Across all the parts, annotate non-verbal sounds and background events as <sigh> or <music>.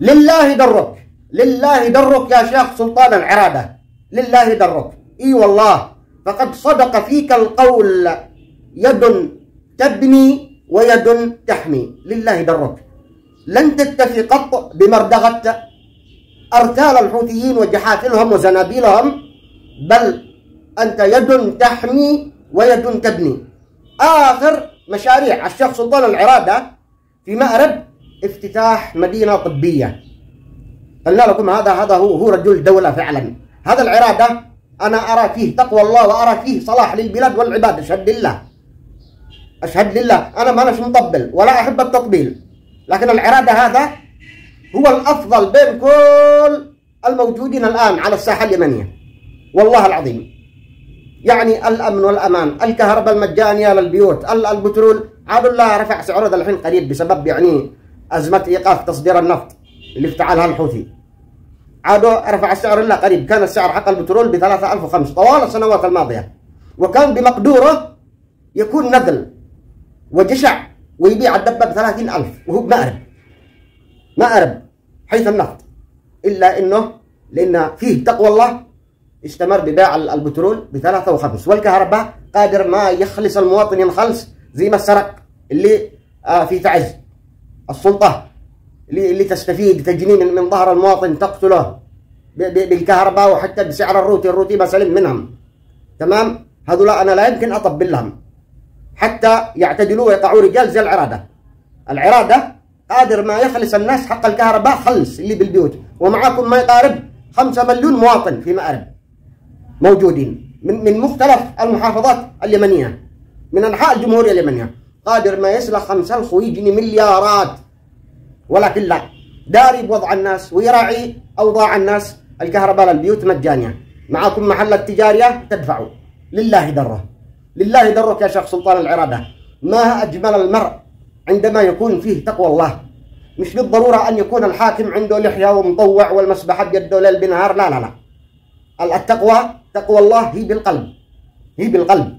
لله درك لله درك يا شيخ سلطان العرادة لله درك. إي والله فقد صدق فيك القول. يد تبني ويد تحمي لله درك. لن تكتفي قط بمردغة أرتال الحوثيين وجحافلهم وزنابيلهم بل أنت يد تحمي ويد تبني. آخر مشاريع الشيخ سلطان العرادة في مأرب افتتاح مدينة طبية. قلنا لكم هذا هذا هو هو رجل دولة فعلا. هذا العرادة أنا أرى فيه تقوى الله وأرى فيه صلاح للبلاد والعباد. أشهد لله. أشهد لله. أنا ما أناش مطبل ولا أحب التطبيل. لكن العرادة هذا هو الأفضل بين كل الموجودين الآن على الساحة اليمنية. والله العظيم. يعني الأمن والأمان الكهرباء المجانية للبيوت البترول. عاد الله رفع سعره الحين قريب بسبب يعني أزمة إيقاف تصدير النفط اللي افتعلها الحوثي. عادوا رفع السعر الله قريب. كان السعر حق البترول ب 3005 طوال السنوات الماضية. وكان بمقدورة يكون نذل وجشع ويبيع الدبة ب 30000 وهو بمأرب مأرب حيث النفط. إلا إنه لأن فيه تقوى الله استمر ببيع البترول بثلاثة وخمس. والكهرباء قادر ما يخلص المواطن ينخلص زي ما السرق اللي آه في تعز. السلطة اللي, اللي تستفيد تجني من, ظهر المواطن تقتله بالكهرباء وحتى بسعر الروتي الروتي ما سلم منهم. تمام؟ هذول أنا لا يمكن أطبل لهم. حتى يعتدلوا ويقعوا رجال زي العرادة. العرادة قادر ما يخلص الناس حق الكهرباء خلص اللي بالبيوت. ومعاكم ما يقارب خمسة مليون مواطن في مأرب موجودين. من من مختلف المحافظات اليمنية. من أنحاء الجمهورية اليمنية. قادر ما يسلخ خمسة ويجني مليارات. ولكن لا. داري بوضع الناس ويراعي أوضاع الناس. الكهرباء للبيوت مجانية. معاكم محلات تجارية تدفعوا. لله دره. لله درك يا شيخ سلطان العرادة. ما أجمل المرء عندما يكون فيه تقوى الله. مش بالضرورة أن يكون الحاكم عنده لحية ومطوع والمسبحة بيده ليل بنهار. لا لا لا. التقوى تقوى الله هي بالقلب. هي بالقلب.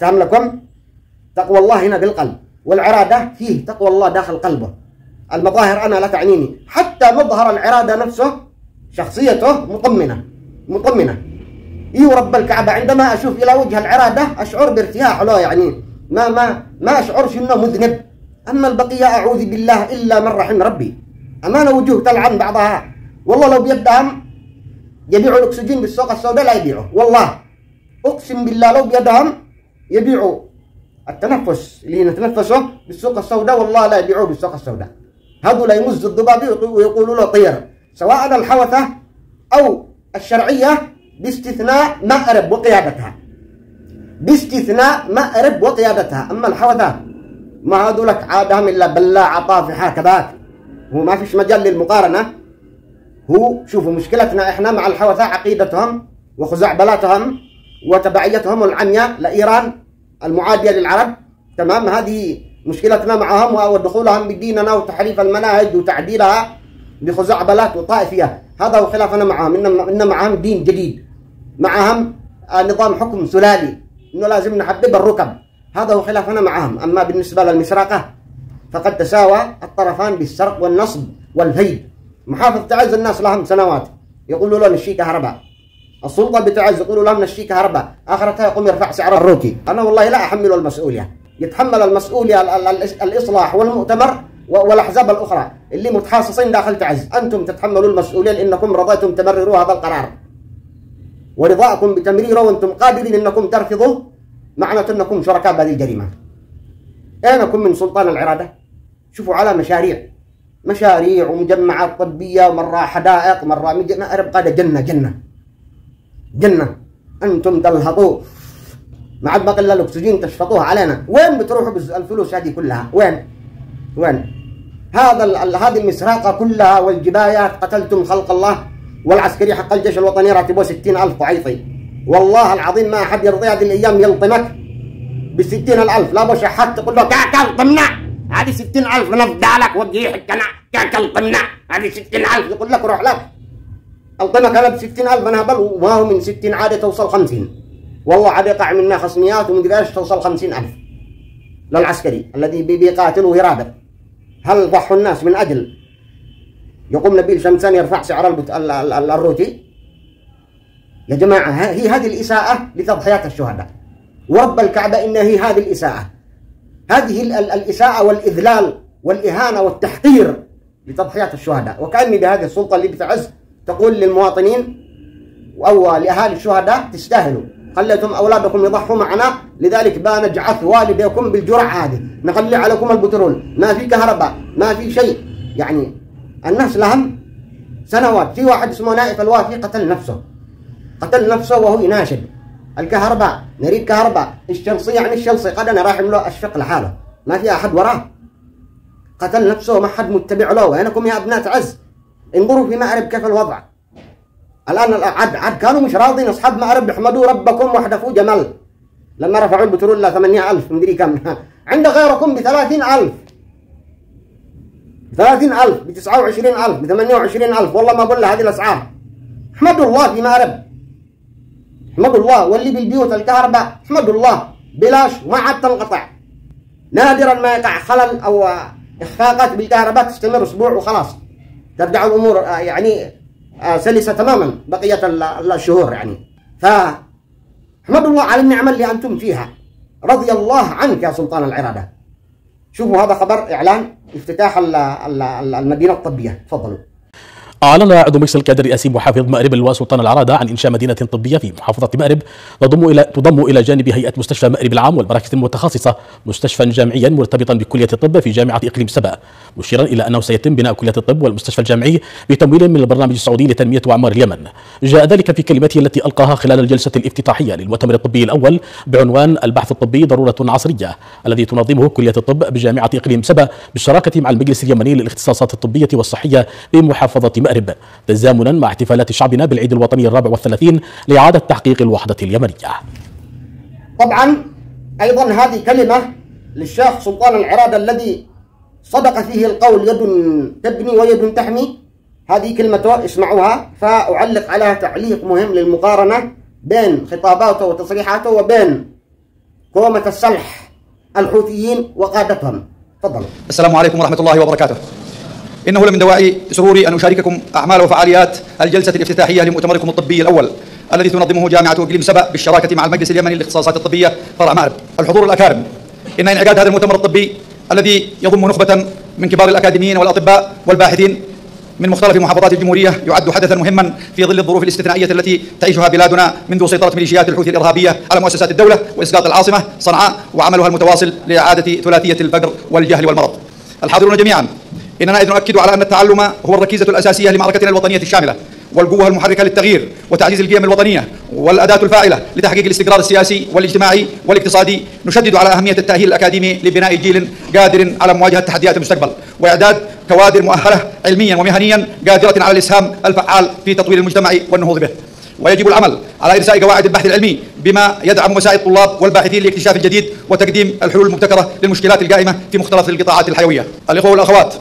فهم لكم؟ تقوى الله هنا بالقلب والعرادة فيه تقوى الله داخل قلبه. المظاهر أنا لا تعنيني. حتى مظهر العرادة نفسه شخصيته مطمنة مطمنة. اي رب الكعبة؟ عندما أشوف إلى وجه العرادة أشعر بارتياح له يعني. ما ما ما أشعرش إنه مذنب. أما البقية أعوذ بالله إلا من رحم ربي. أمانة وجوه تلعن بعضها. والله لو بيدهم يبيعوا الأكسجين بالسوق السوداء لا يبيعوا. والله أقسم بالله لو بيدهم يبيعوا التنفس. اللي نتنفسه بالسوق السوداء والله لا يبيعوه بالسوق السوداء. هذول يمز الضبابي ويقولوا له طير. سواء الحوثة أو الشرعية باستثناء مأرب وقيادتها. باستثناء مأرب وقيادتها. أما الحوثة ما هذولك عادهم إلا بلاعة طافحة كذاك وما فيش مجال للمقارنة. هو شوفوا مشكلتنا إحنا مع الحوثة عقيدتهم وخزعبلاتهم وتبعيتهم العمياء لإيران. المعادية للعرب. تمام؟ هذه مشكلتنا معهم ودخولهم بديننا وتحريف المناهج وتعديلها بخزعبلات وطائفية. هذا هو خلافنا معهم. إن معهم دين جديد. معهم نظام حكم سلالي. إنه لازم نحبب الركب. هذا هو خلافنا معهم. أما بالنسبة للمسرقه فقد تساوى الطرفان بالسرق والنصب والفيد محافظ تعز الناس لهم سنوات. يقولوا له نشي كهرباء. السلطة بتعز يقولوا لهم نشي كهرباء اخرتها يقوم يرفع سعر الروتي أنا والله لا احمله المسؤوليه يتحمل المسؤوليه الإصلاح والمؤتمر والأحزاب الأخرى. اللي متحاصصين داخل تعز. أنتم تتحملوا المسؤولية لأنكم رضيتم تمرروا هذا القرار. ورضاءكم بتمريره وأنتم قادرين أنكم ترفضوا معناته أنكم شركاء بهذه الجريمه اينكم من سلطان العرادة؟ شوفوا على مشاريع. مشاريع ومجمعات طبية ومرة حدائق مرة مأرب قادة جنة جنة. جنه أنتم تلهطوا ما عاد بقى الا الأكسجين تشفطوها علينا. وين بتروحوا الفلوس هذه كلها؟ وين؟ وين؟ هذا هذه المسراقه كلها والجبايات. قتلتم خلق الله والعسكري حق الجيش الوطني راتبه ستين ألف وعيطي والله العظيم ما أحد يرضي هذه الأيام يلطمك بستين الألف. لا بوش حد تقول له كاك الطمنا هذه ستين ألف نفدالك وجيح الكنع كاك الطمنا هذه ستين ألف. يقول لك روح لك. الطمك أنا بستين ألف أنا هبل وما هو من ستين عادة توصل خمسين. والله عاد يقع منا خصميات ومدري إيش توصل خمسين ألف. للعسكري الذي بيقاتل ويرابط هل ضحوا الناس من أجل؟ يقوم نبيل شمسان يرفع سعر الروتي. يا جماعة هي هذه الإساءة لتضحيات الشهداء. ورب الكعبة إن هي هذه الإساءة. هذه الإساءة والإذلال والإهانة والتحقير لتضحيات الشهداء. وكأني بهذه السلطة اللي بتعز تقول للمواطنين أو لأهالي الشهداء تستاهلوا. خليتم أولادكم يضحوا معنا. لذلك بنجعث والديكم بالجرعة هذه. نخلي عليكم البترول. ما في كهرباء. ما في شيء. يعني الناس لهم سنوات. في واحد اسمه نائف الوافي قتل نفسه. قتل نفسه وهو يناشد. الكهرباء. نريد كهرباء. الشمسي يعني الشمسي قد أنا راح له أشفق لحاله. ما في أحد وراه. قتل نفسه ما حد متبع له. وينكم يا أبناء عز؟ انظروا في مأرب كيف الوضع. الآن عد, عد كانوا مش راضين. أصحاب مأرب احمدوا ربكم واحدثوا جمل لما رفعوا البترول ل 8000 مدري كم. عند غيركم ب 30000 30000 ب 29000 ب 28000 والله ما أقول هذه الأسعار. احمدوا الله في مأرب احمدوا الله. واللي بالبيوت الكهرباء احمدوا الله. بلاش وما عاد تنقطع. نادرا ما يقع خلل أو إخفاقات بالكهرباء تستمر أسبوع وخلاص. ترجع الأمور آه، يعني آه، سلسة تماما بقية الشهور يعني. فاحمدوا الله على النعمة اللي أنتم فيها. رضي الله عنك يا سلطان العرادة. شوفوا هذا خبر إعلان افتتاح المدينة الطبية. تفضلوا. أعلن عضو مجلس القيادة الرئاسي محافظ مأرب اللواء سلطان العرادة عن إنشاء مدينة طبية في محافظة مأرب تضم إلى تضم إلى جانب هيئة مستشفى مأرب العام والمراكز المتخصصة مستشفى جامعيا مرتبطا بكلية الطب في جامعة إقليم سبأ مشيرا إلى أنه سيتم بناء كلية الطب والمستشفى الجامعي بتمويل من البرنامج السعودي لتنمية وأعمار اليمن. جاء ذلك في كلمته التي ألقاها خلال الجلسة الافتتاحية للمؤتمر الطبي الأول بعنوان البحث الطبي ضرورة عصرية الذي تنظمه كلية الطب بجامعة إقليم سبأ بالشراكة مع المجلس اليمني للاختصاصات الطبية والصحية بمحافظة مأرب. تزامنا مع احتفالات شعبنا بالعيد الوطني الرابع والثلاثين لإعادة تحقيق الوحدة اليمنية. طبعا أيضا هذه كلمة للشيخ سلطان العراد الذي صدق فيه القول يد تبني ويد تحمي. هذه كلمته اسمعوها. فأعلق عليها تعليق مهم للمقارنة بين خطاباته وتصريحاته وبين قومة الصلح الحوثيين وقادتهم. تفضلوا السلام عليكم ورحمة الله وبركاته. إنه لمن دواعي سروري أن أشارككم أعمال وفعاليات الجلسة الافتتاحية لمؤتمركم الطبي الأول الذي تنظمه جامعة إقليم سبأ بالشراكة مع المجلس اليمني للاختصاصات الطبية فرع مأرب الحضور الأكارم. إن انعقاد هذا المؤتمر الطبي الذي يضم نخبة من كبار الأكاديميين والأطباء والباحثين من مختلف محافظات الجمهورية يعد حدثا مهما في ظل الظروف الاستثنائية التي تعيشها بلادنا منذ سيطرة ميليشيات الحوثي الإرهابية على مؤسسات الدولة وإسقاط العاصمة صنعاء وعملها المتواصل لإعادة ثلاثية الفقر والجهل والمرض. الحاضرون جميعا إننا إذ نؤكد على أن التعلم هو الركيزة الأساسية لمعركتنا الوطنية الشاملة والقوة المحركة للتغيير وتعزيز القيم الوطنية والأداة الفاعلة لتحقيق الاستقرار السياسي والاجتماعي والاقتصادي نشدد على أهمية التأهيل الأكاديمي لبناء جيل قادر على مواجهة تحديات المستقبل وإعداد كوادر مؤهلة علميا ومهنيا قادرة على الإسهام الفعال في تطوير المجتمع والنهوض به. ويجب العمل على إرساء قواعد البحث العلمي بما يدعم مساعي الطلاب والباحثين لاكتشاف الجديد وتقديم الحلول المبتكرة للمشكلات القائمة في مختلف القطاعات الحيوية. الإخوة والأخوات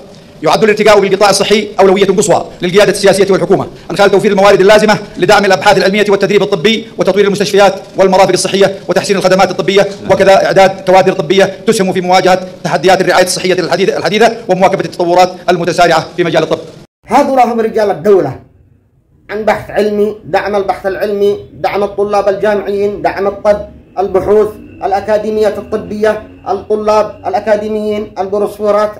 يعد الارتقاء بالقطاع الصحي أولوية قصوى للقيادة السياسية والحكومة. من خلال توفير الموارد اللازمة لدعم الأبحاث العلمية والتدريب الطبي وتطوير المستشفيات والمرافق الصحية وتحسين الخدمات الطبية وكذا إعداد كوادر طبية تسهم في مواجهة تحديات الرعاية الصحية الحديثة ومواكبة التطورات المتسارعة في مجال الطب. هذول هم رجال الدولة. عن بحث علمي دعم البحث العلمي دعم الطلاب الجامعيين دعم الطب البحوث الأكاديميات الطبية الطلاب الأكاديميين البروسفورات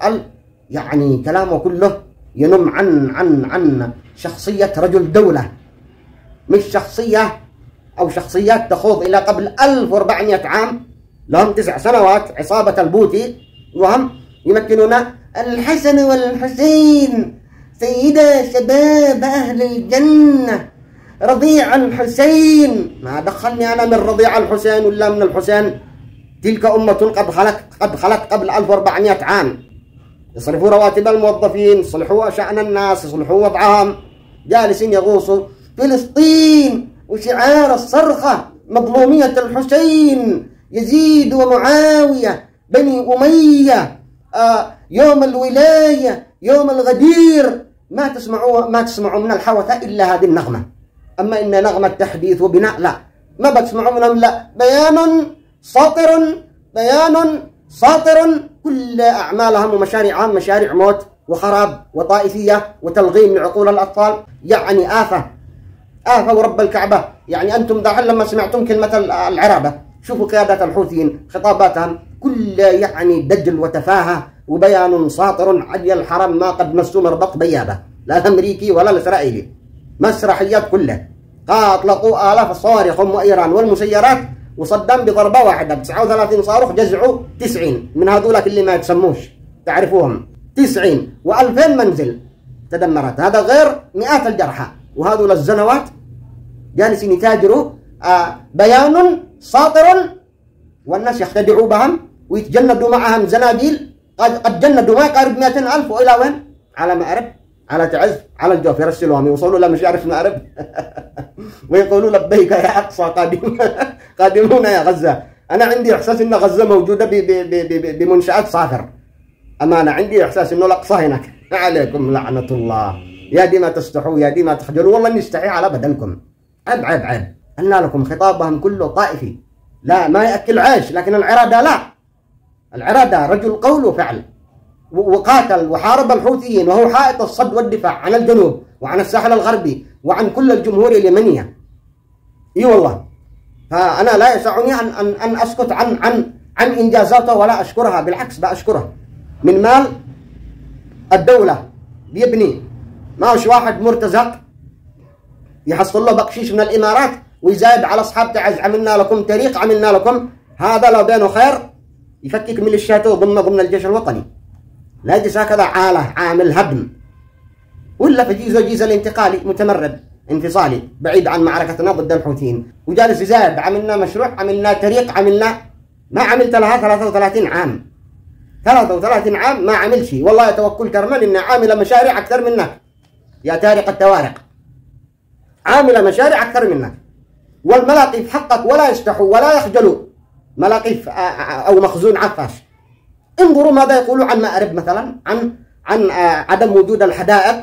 يعني كلامه كله ينم عن عن عن شخصية رجل دولة. مش شخصية أو شخصيات تخوض إلى قبل 1400 عام لهم تسع سنوات عصابة البوتي وهم يمكنون الحسن والحسين سيدة شباب أهل الجنة رضيع الحسين. ما دخلني أنا من رضيع الحسين ولا من الحسين؟ تلك أمة قد خلت قد خلت قبل 1400 عام. يصرفوا رواتب الموظفين يصلحوا شأن الناس يصلحوا وضعهم. جالسين يغوصوا. فلسطين وشعار الصرخة مظلومية الحسين يزيد ومعاوية بني أمية. آه يوم الولاية يوم الغدير. ما تسمعوا ما تسمعوا من الحوثة إلا هذه النغمة. أما إن نغمة تحديث وبناء لا. ما بتسمعوا منهم لا. بيان ساطر بيان ساطر كل أعمالهم ومشاريعهم مشاريع موت وخراب وطائفية وتلغيم لعقول الأطفال. يعني آفة آفة ورب الكعبة. يعني أنتم دحين لما سمعتم كلمة العرابة. شوفوا قيادة الحوثيين خطاباتهم. كل يعني دجل وتفاهة وبيان ساطر علي الحرم ما قد مسوا مربط بيابة. لا الأمريكي ولا الإسرائيلي. مسرحيات كلها. أطلقوا آلاف الصواريخ هم وإيران والمسيرات وصدام بضربة واحدة 39 صاروخ جزعوا 90 من هذولك اللي ما يتسموش تعرفوهم. 90 و2000 منزل تدمرت. هذا غير مئات الجرحى. وهذول الزنوات جالسين يتاجروا آه بيان ساطر والناس يختدعوا بهم ويتجندوا معهم زنابيل قد, جندوا ما يقارب 200 ألف وإلى وين؟ على مأرب على تعز على الجوف يرسلوهم يوصلوا له مش يعرف مأرب <laughs> ويقولوا لبيك يا أقصى قادم <laughs> قادمون يا غزة. أنا عندي إحساس أن غزة موجودة بمنشآت صافر. أمانة عندي إحساس أنه الأقصى هناك. <laughs> عليكم لعنة الله. يا دي ما تستحوا يا دي ما تخجلوا والله نستحي على بدنكم. عيب عيب عيب قلنا لكم خطابهم كله طائفي. لا ما يأكل عيش لكن العرادة لا. العرادة رجل قول وفعل. وقاتل وحارب الحوثيين وهو حائط الصد والدفاع عن الجنوب وعن الساحل الغربي وعن كل الجمهورية اليمنية. إي والله. فأنا لا يسعني أن, أن, أن أسكت عن عن عن إنجازاته ولا أشكرها بالعكس بأشكره. من مال الدولة بيبني ما هوش واحد مرتزق يحصل له بقشيش من الإمارات ويزايد على أصحاب تعز عملنا لكم طريق عملنا لكم هذا لو بينه خير يفكك ميليشياته ضمن ضمن الجيش الوطني. لا يجلس هكذا عالة عامل هدم. ولا في جيزة جيزة الانتقالي متمرد انفصالي بعيد عن معركتنا ضد الحوثيين وجالس يزايد عملنا مشروع عملنا طريق عملنا ما عملت لها 33 عام. 33 عام ما عمل شيء والله يتوكل كرمان إن عامل مشاريع أكثر منك. يا تارق التوارق. عامل مشاريع أكثر منك. والملاقيف حقك ولا يستحوا ولا يخجلوا. ملاقيف أو مخزون عفاش. انظروا ماذا يقولوا عن مأرب مثلا عن عن عدم وجود الحدائق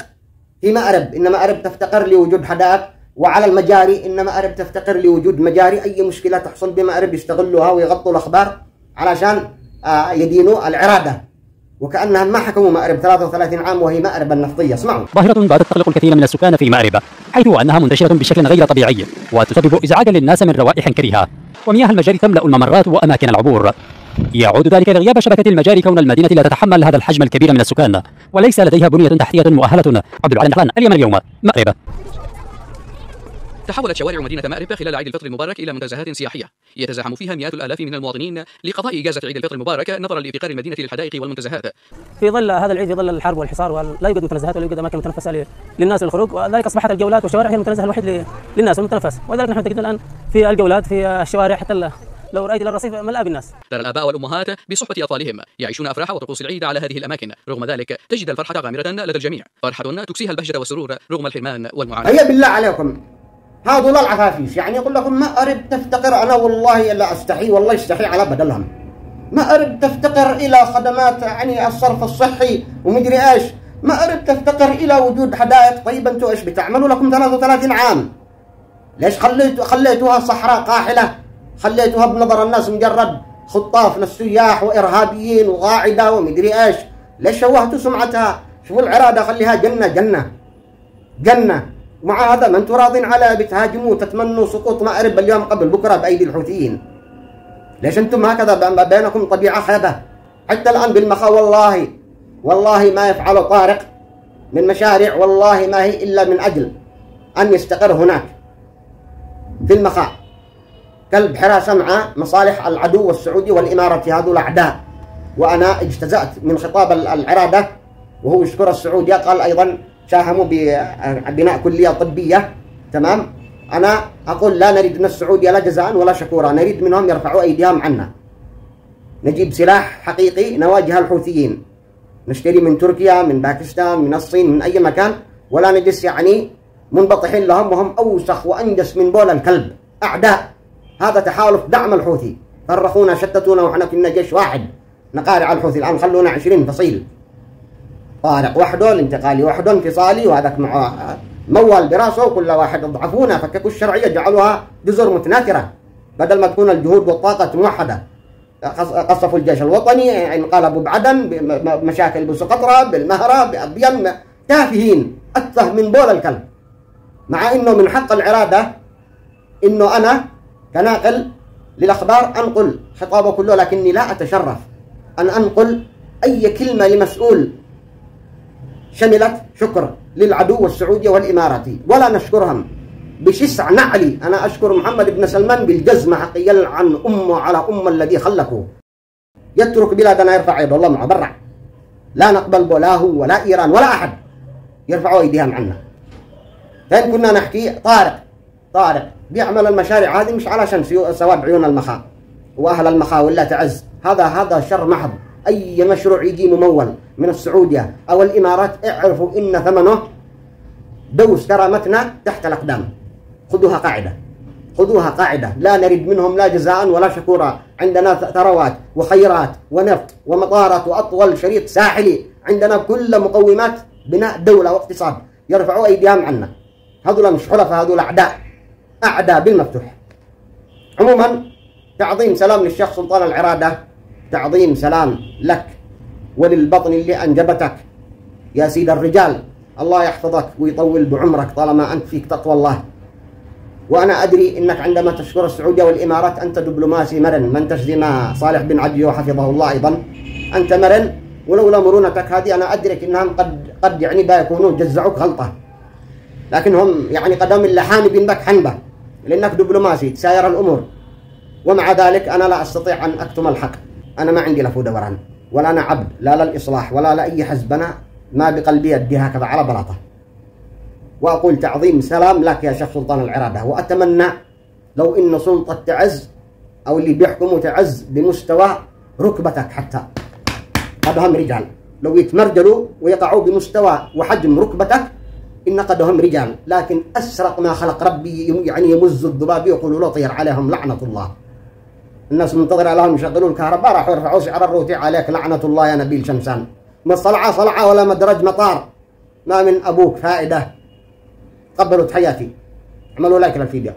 في مأرب. إن مأرب تفتقر لوجود حدائق وعلى المجاري إن مأرب تفتقر لوجود مجاري. أي مشكلة تحصل بمأرب يستغلوها ويغطوا الأخبار علشان يدينوا العرادة. وكأنهم ما حكموا مأرب 33 عام وهي مأرب النفطية. اسمعوا. ظاهرة باتت تقلق الكثير من السكان في مأرب حيث أنها منتشرة بشكل غير طبيعي وتسبب إزعاجا للناس من روائح كريهة. ومياه المجاري تملأ الممرات وأماكن العبور. يعود ذلك لغياب شبكة المجاري كون المدينة لا تتحمل هذا الحجم الكبير من السكان. وليس لديها بنية تحتية مؤهلة. عبد العالم دحلان اليمن اليوم. مأرب تحولت شوارع مدينة مأرب خلال عيد الفطر المبارك إلى منتزهات سياحية. يتزاحم فيها مئات الآلاف من المواطنين لقضاء إجازة عيد الفطر المبارك نظرا لافتقار المدينة للحدائق والمنتزهات. في ظل هذا العيد في ظل الحرب والحصار ولا يوجد متنزهات ولا يوجد أماكن متنفسة للناس للخروج وذلك أصبحت الجولات والشوارع هي المتنزه الوحيد للناس والمتنفس ولذلك نحن نتجد الآن في الجولات في الشوارع حتى لو رأيت الرصيف ملأ بالناس. ترى الآباء والأمهات بصحبة أطفالهم يعيشون أفراح وطقوس العيد على هذه الأماكن. رغم ذلك تجد الفرحة غامرة لدى الجميع. فرحة تكسيها البهجة والسرور رغم الحرمان والمعاناة. هيا بالله عليكم! هذول العفافيش يعني يقول لكم ما أرد تفتقر أنا والله لا أستحي والله يستحي على بدلهم. ما أرد تفتقر إلى خدمات يعني الصرف الصحي ومدري إيش. ما أرد تفتقر إلى وجود حدائق طيب أنتوا إيش بتعملوا لكم 33 عام؟ ليش خليتوا خليتوها صحراء قاحلة؟ خليتوها بنظر الناس مجرد خطاف للسياح وإرهابيين وقاعدة ومدري إيش. ليش شوهتوا سمعتها؟ شوفوا العرادة خليها جنة جنة جنة. ومع هذا ما أنتم راضين على بتهاجموا وتتمنوا سقوط مأرب اليوم قبل بكرة بأيدي الحوثيين. ليش أنتم هكذا بينكم طبيعة خيبه حتى الآن بالمخا والله والله ما يفعل طارق من مشاريع والله ما هي إلا من أجل أن يستقر هناك. في المخا كلب حراسه مع مصالح العدو السعودي والاماراتي هذول اعداء وأنا اجتزأت من خطاب العرادة وهو يشكر السعودية قال أيضا ساهموا ببناء كلية طبية. تمام؟ أنا أقول لا نريد من السعودية لا جزاء ولا شكورا نريد منهم يرفعوا أيديهم عنا. نجيب سلاح حقيقي نواجه الحوثيين. نشتري من تركيا من باكستان من الصين من أي مكان ولا نجلس يعني منبطحين لهم وهم أوسخ وأنجس من بول الكلب. أعداء. هذا تحالف دعم الحوثي. فرخونا شتتونا وإحنا كنا جيش واحد. نقارع الحوثي الآن خلونا عشرين فصيل. طارق وحده الانتقالي وحده انفصالي وهذاك مع موال براسه وكل واحد ضعفونا. فككوا الشرعية جعلوها جزر متناثرة. بدل ما تكون الجهود والطاقة موحدة. قصفوا الجيش الوطني انقلبوا بعدن بمشاكل بسقطرى بالمهرة بأبين تافهين. أتفه من بول الكلب. مع أنه من حق العرادة أنه أنا كناقل للأخبار أنقل خطابه كله لكني لا أتشرف. أن أنقل أي كلمة لمسؤول شملت شكر للعدو السعودي والإماراتي ولا نشكرهم. بشسع نعلي أنا أشكر محمد بن سلمان بالجزمة حق يلعن أمه على أم الذي خلقه. يترك بلادنا يرفع يد الله معه برع لا نقبل لا هو ولا إيران ولا أحد يرفعوا أيديهم عنا. فإن كنا نحكي طارق طارق بيعمل المشاريع هذه مش علشان سواد عيون المخا وأهل المخا ولا تعز. هذا هذا شر محض. أي مشروع يجي ممول من السعودية أو الإمارات اعرفوا إن ثمنه دوس كرامتنا تحت الأقدام. خذوها قاعدة. خذوها قاعدة. لا نريد منهم لا جزاء ولا شكورا. عندنا ثروات وخيرات ونفط ومطارات وأطول شريط ساحلي. عندنا كل مقومات بناء دولة واقتصاد. يرفعوا أيديهم عنا. هذول مش حلفاء هذول أعداء. أعداء بالمفتوح. عموما تعظيم سلام للشيخ سلطان العرادة تعظيم سلام لك وللبطن اللي أنجبتك. يا سيد الرجال الله يحفظك ويطول بعمرك طالما أنت فيك تقوى الله. وأنا أدري أنك عندما تشكر السعودية والإمارات أنت دبلوماسي مرن ما أنتش ما صالح بن عديو حفظه الله أيضا. أنت مرن ولولا مرونتك هذه أنا أدرك أنهم قد قد يعني بيكونوا جزعوك غلطة. لكنهم يعني قدم اللحان بك حنبة لأنك دبلوماسي تساير الأمور. ومع ذلك أنا لا أستطيع أن أكتم الحق. أنا ما عندي لفو دوران ولا أنا عبد لا للإصلاح ولا لأي حزب. أنا ما بقلبي يدي هكذا على بلاطة. وأقول تعظيم سلام لك يا شيخ سلطان العرادة وأتمنى لو إن سلطة تعز أو اللي بيحكموا تعز بمستوى ركبتك حتى. قدهم رجال. لو يتمرجلوا ويقعوا بمستوى وحجم ركبتك إن قدهم رجال. لكن أسرق ما خلق ربي يعني يمز الذباب يقولوا له طير عليهم لعنة الله. الناس منتظرة لهم يشغلوا الكهرباء راحوا يرفعوا سعر الروتي عليك لعنة الله يا نبيل شمسان. ما صلعة صلعة ولا مدرج مطار. ما من أبوك فائدة. قبلوا تحياتي. اعملوا لايك للفيديو.